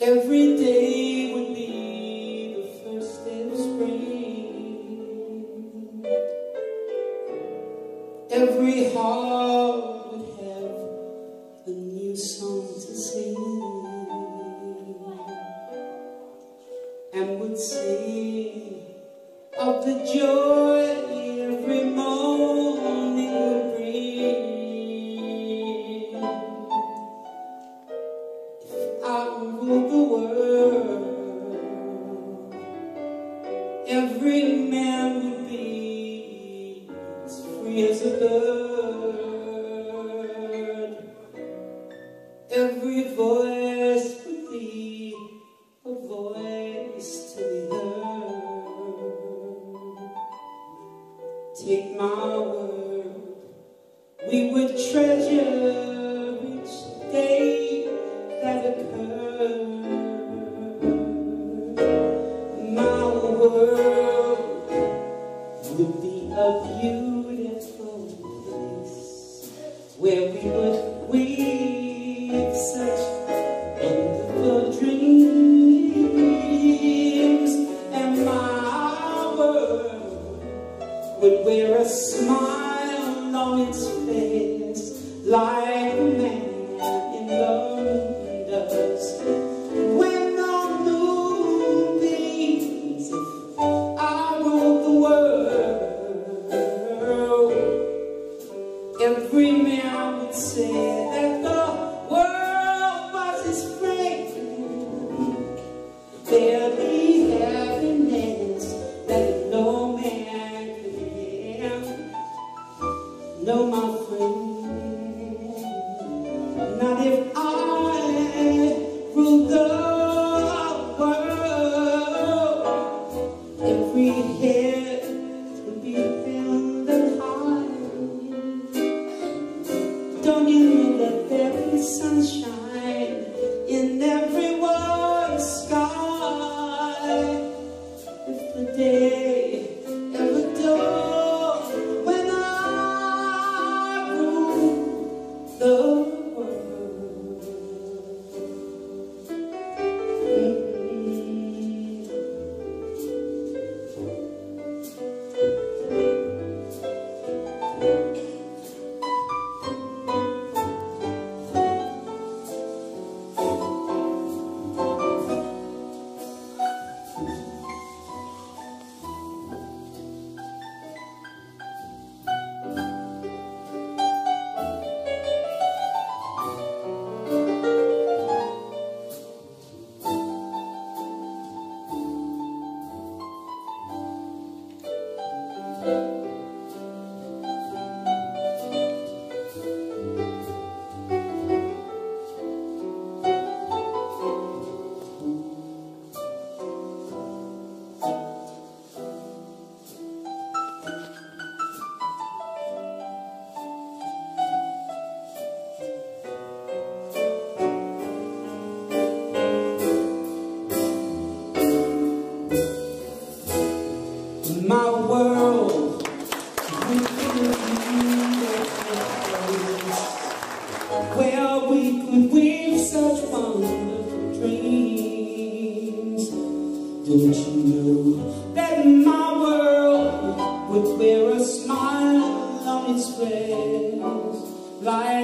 Every day would be the first day of spring. Every heart would have a new song to sing. And would sing of the joy every morning. Free a bird. Every voice would be a voice to be heard. Take my word, we would treasure each day would wear a smile on its face like a man in London does. When the moon beams, I ruled the world, every man would say that the world was his friend. There'd Don't you know that there is sunshine My world where we could weave such wonderful dreams. Don't you know that my world would wear a smile on its face like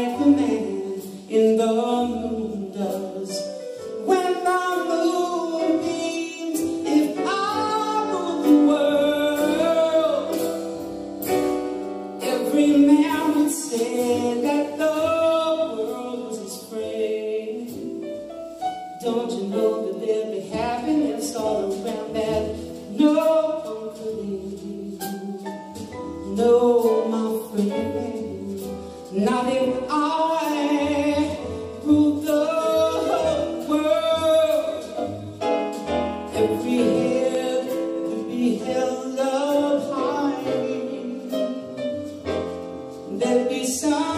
song.